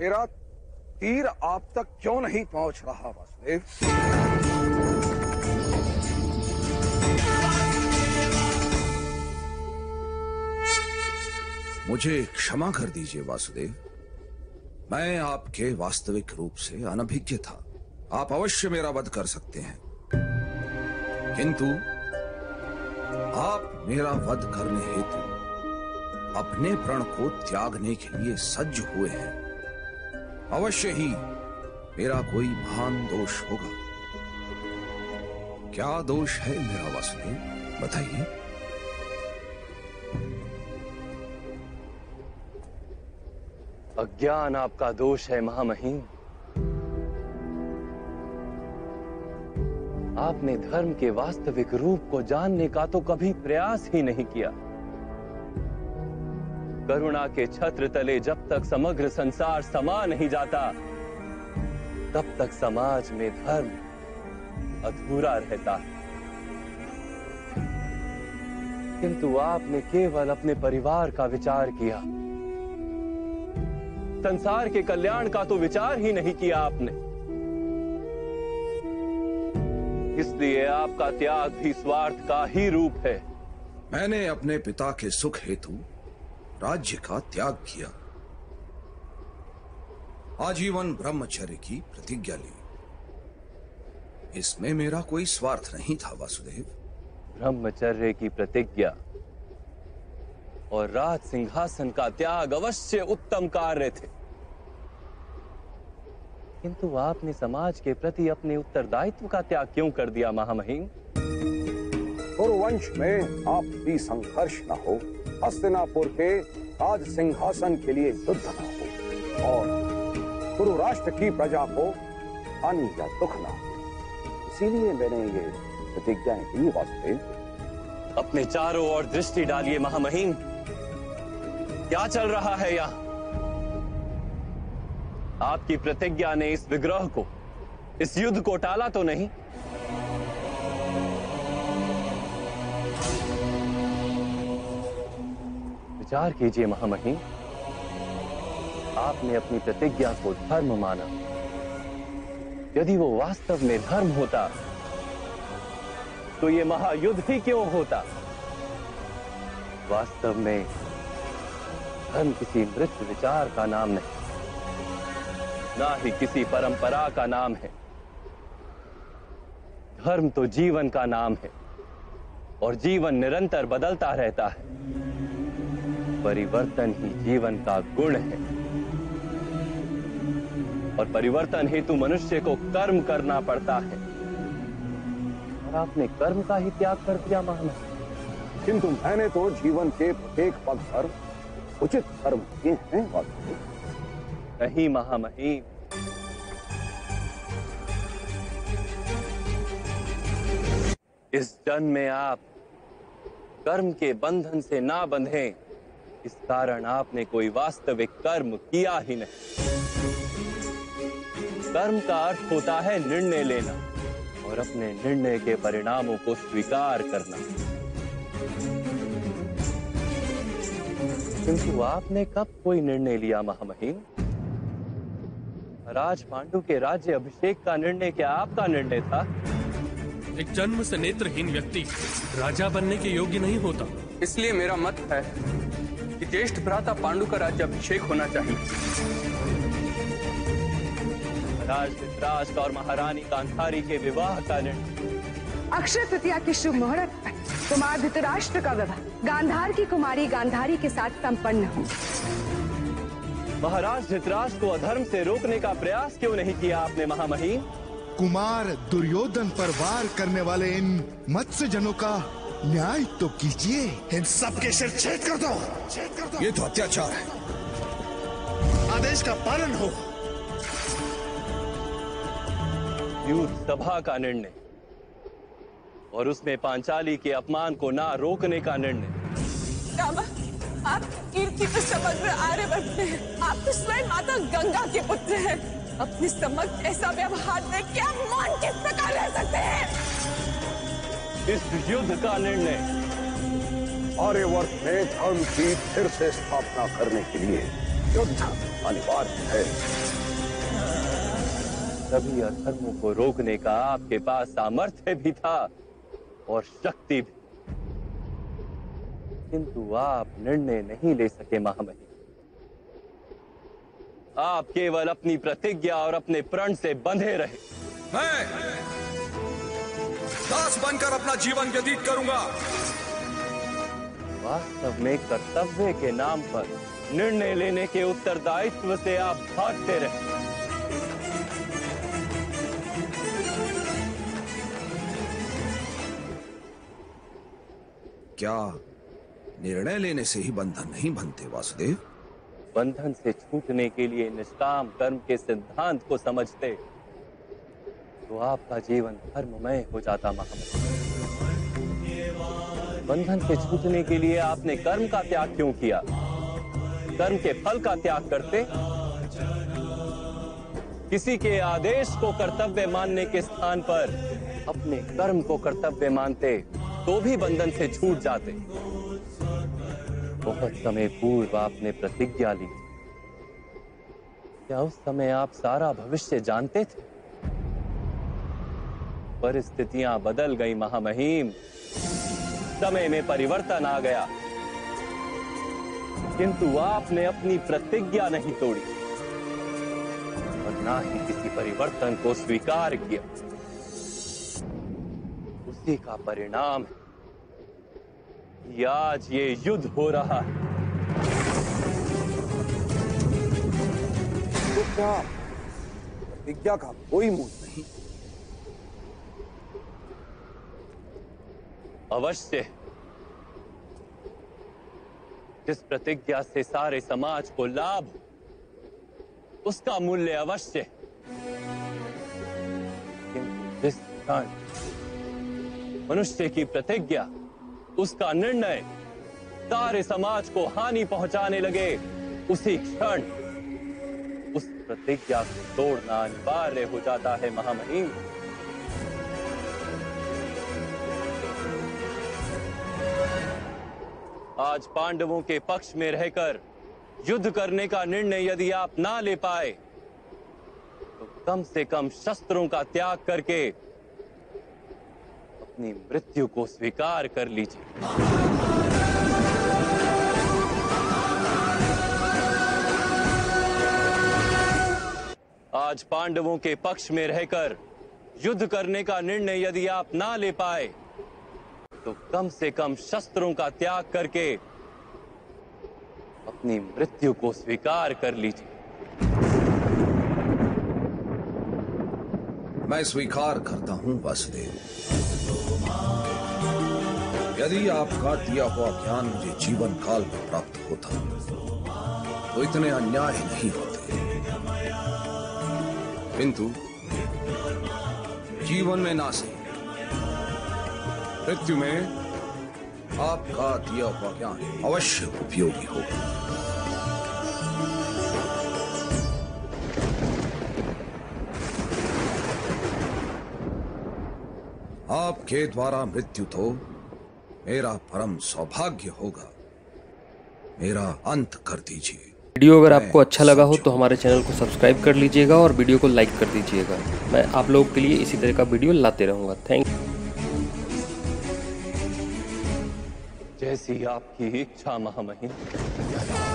मेरा तीर आप तक क्यों नहीं पहुँच रहा, वासुदेव? मुझे क्षमा कर दीजिए, वासुदेव। मैं आपके वास्तविक रूप से अनभिज्ञ था। आप अवश्य मेरा वध कर सकते हैं। किंतु आप मेरा वध करने हेतु अपने प्रण को त्यागने के लिए सज्ज हुए हैं। अवश्य ही मेरा कोई महान दोष होगा। क्या दोष है मेरा वासुदेव? बताइए। अज्ञान आपका दोष है महामहिम। आपने धर्म के वास्तविक रूप को जानने का तो कभी प्रयास ही नहीं किया। करुणा के छत्र तले जब तक समग्र संसार समा नहीं जाता, तब तक समाज में धर्म अधूरा रहता है। किंतु आपने केवल अपने परिवार का विचार किया। संसार के कल्याण का तो विचार ही नहीं किया आपने। इसलिए आपका त्याग भी स्वार्थ का ही रूप है। मैंने अपने पिता के सुख हेतु राज्य का त्याग किया। आजीवन ब्रह्मचर्य की प्रतिज्ञा ली। इसमें मेरा कोई स्वार्थ नहीं था वासुदेव। ब्रह्मचर्य की प्रतिज्ञा और राज सिंहासन का त्याग अवश्य उत्तम कार्य थे। किंतु आपने समाज के प्रति अपने उत्तरदायित्व का त्याग क्यों कर दिया महामहिम? कुरुवंश में आपसी संघर्ष न हो। हस्तिनापुर के राज सिंहासन के लिए युद्ध न हो और कुरु राष्ट्र की प्रजा को हानि या दुख न हो इसीलिए मैंने ये प्रतिज्ञाएँ दी वासुदेव। अपने चारों ओर दृष्टि डालिए महामहिम। क्या चल रहा है यहाँ आपकी प्रतिज्ञा ने इस विग्रह को, इस युद्ध को टाला तो नहीं? विचार कीजिए महामहिम आपने अपनी प्रतिज्ञा को धर्म माना। यदि वो वास्तव में धर्म होता तो ये महायुद्ध ही क्यों होता? वास्तव में धर्म किसी मृत विचार का नाम नहीं, ना ही किसी परंपरा का नाम है। धर्म तो जीवन का नाम है, और जीवन निरंतर बदलता रहता है। परिवर्तन ही जीवन का गुण है। और परिवर्तन हेतु मनुष्य को कर्म करना पड़ता है। और आपने कर्म का ही त्याग कर दिया महामहिम किंतु मैंने तो जीवन के प्रत्येक पग पर उचित कर्म किए हैं वासुदेव नहीं महामहिम। इस जन्म में आप कर्म के बंधन से ना बंधे। इस कारण आपने कोई वास्तविक कर्म किया ही नहीं। कर्म का अर्थ होता है निर्णय लेना और अपने निर्णय के परिणामों को स्वीकार करना। किंतु आपने कब कोई निर्णय लिया महामहिम? राज पांडु के राज्य अभिषेक का निर्णय क्या आपका निर्णय था? एक जन्म से नेत्रहीन व्यक्ति राजा बनने के योग्य नहीं होता। इसलिए मेरा मत है कि ज्येष्ठ भ्राता पांडु का राज्य अभिषेक होना चाहिए। राज धृतराष्ट्र और महारानी कांधारी के विवाह का निर्णय। अक्षय तृतीया के शुभ मुहूर्त पर कुमार धृतराष्ट्र का विवाह। गांधार की कुमारी गांधारी के साथ संपन्न हो। महाराज धृतराष्ट्र को अधर्म से रोकने का प्रयास क्यों नहीं किया आपने महामहिम? कुमार दुर्योधन पर वार करने वाले इन मत्स्य जनों का न्याय तो कीजिए। इन सबके सिर छेद कर दो। छेद कर दो ये तो अत्याचार है। आदेश का पालन हो। युद्ध सभा का निर्णय। और उसमें पांचाली के अपमान को ना रोकने का निर्णय। रामा आप कीर्ति पे समग्र आर्यवर्त में हैं। आप तो स्वयं माता गंगा के पुत्र हैं। अपने समग्र ऐसा व्यवहार देख के आप मान किस प्रकार रह सकते हैं? इस युद्ध का निर्णय। आर्यवर्त में धर्म की फिर से स्थापना करने के लिए युद्ध अनिवार्य है। सभी अधर्मों को रोकने का आपके पास सामर्थ्य भी था और शक्ति भी। किंतु आप निर्णय नहीं ले सके महामहिम। आप केवल अपनी प्रतिज्ञा और अपने प्रण से बंधे रहे। मैं दास बनकर अपना जीवन व्यतीत करूँगा। वास्तव में कर्तव्य के नाम पर निर्णय लेने के उत्तरदायित्व से आप भागते रहे। क्या निर्णय लेने से ही बंधन नहीं बनते वासुदेव? बंधन से छूटने के लिए निष्काम कर्म के सिद्धांत को समझते तो आपका जीवन धर्ममय हो जाता, महामहिम। बंधन से छूटने के लिए आपने कर्म का त्याग क्यों किया? कर्म के फल का त्याग करते? किसी के आदेश को कर्तव्य मानने के स्थान पर अपने कर्म को कर्तव्य मानते तो भी बंधन से छूट जाते। बहुत समय पूर्व आपने प्रतिज्ञा ली। क्या उस समय आप सारा भविष्य जानते थे? परिस्थितियाँ बदल गई महामहिम। समय में परिवर्तन आ गया। किंतु आपने अपनी प्रतिज्ञा नहीं तोड़ी। और ना ही किसी परिवर्तन को स्वीकार किया। उसी का परिणाम आज ये युद्ध हो रहा है। तो क्या? प्रतिज्ञा का कोई मूल नहीं। अवश्य। जिस प्रतिज्ञा से सारे समाज को लाभ, उसका मूल्य अवश्य। मनुष्य की प्रतिज्ञा, उसका निर्णय सारे समाज को हानि पहुँचाने लगे, उसी क्षण उस प्रतिज्ञा को तोड़ना अनिवार्य हो जाता है, महामहिम। आज पांडवों के पक्ष में रहकर युद्ध करने का निर्णय यदि आप ना ले पाए तो कम से कम शस्त्रों का त्याग करके अपनी मृत्यु को स्वीकार कर लीजिए। आज पांडवों के पक्ष में रहकर युद्ध करने का निर्णय यदि आप ना ले पाए तो कम से कम शस्त्रों का त्याग करके अपनी मृत्यु को स्वीकार कर लीजिए। मैं स्वीकार करता हूँ, वासुदेव। यदि आपका दिया हुआ ज्ञान मुझे जीवन काल में प्राप्त होता तो इतने अन्याय नहीं होते। किंतु जीवन में ना सही। मृत्यु में आपका दिया हुआ ज्ञान अवश्य उपयोगी होगा। आपके द्वारा मृत्यु तो मेरा परम सौभाग्य होगा। मेरा अंत कर दीजिए। वीडियो अगर आपको अच्छा लगा हो तो हमारे चैनल को सब्सक्राइब कर लीजिएगा और वीडियो को लाइक कर दीजिएगा। मैं आप लोगों के लिए इसी तरह का वीडियो लाते रहूँगा। थैंक जैसी आपकी इच्छा महामहिम।